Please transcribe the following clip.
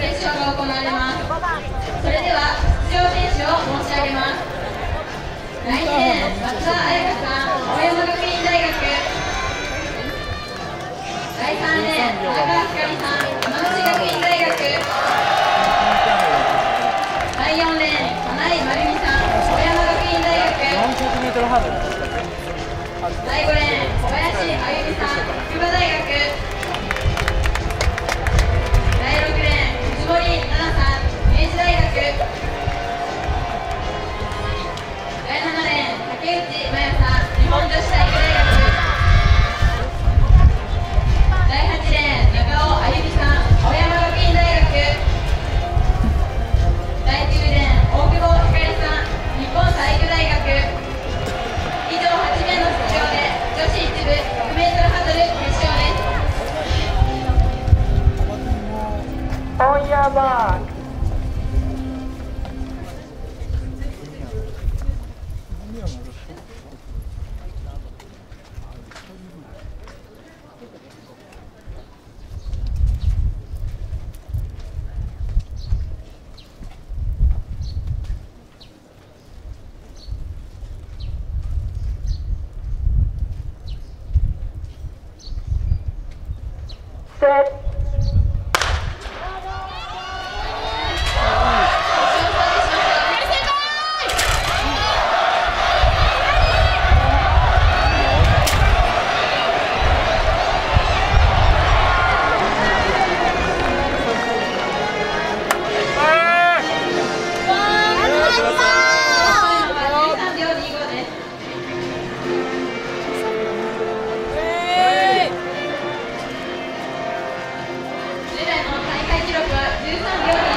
決勝が行われます。それでは出場選手を申し上げます。第2レーン松田彩香さん青山学院大学。第3レーン田中ひかりさん山口学院大学。第4レーン金井真由美さん青山学院大学。400m ハードル第5レーン小林あゆみさん筑波大学です本山セット Introduce our viewers.